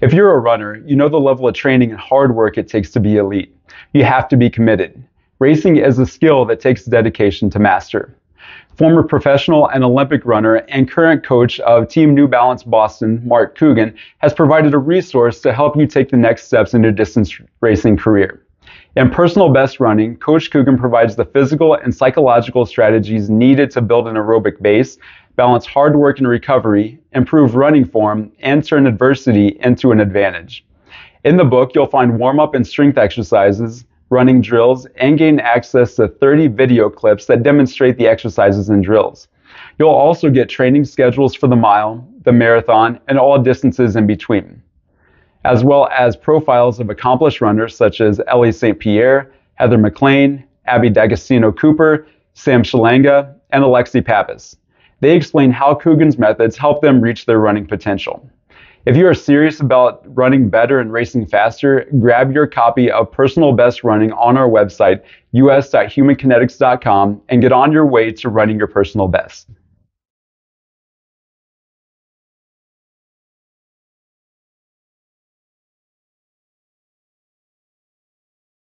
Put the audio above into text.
If you're a runner, you know the level of training and hard work it takes to be elite. You have to be committed. Racing is a skill that takes dedication to master. Former professional and Olympic runner and current coach of Team New Balance Boston, Mark Coogan, has provided a resource to help you take the next steps in your distance racing career. In personal best running, Coach Coogan provides the physical and psychological strategies needed to build an aerobic base, balance hard work and recovery, improve running form, and turn adversity into an advantage. In the book, you'll find warm up and strength exercises, running drills, and gain access to 30 video clips that demonstrate the exercises and drills. You'll also get training schedules for the mile, the marathon, and all distances in between as well as profiles of accomplished runners such as Ellie St. Pierre, Heather MacLean, Abbey D'Agostino Cooper, Sam Chelanga, and Alexi Pappas. They explain how Coogan's methods help them reach their running potential. If you are serious about running better and racing faster, grab your copy of Personal Best Running on our website, us.humankinetics.com, and get on your way to running your personal best.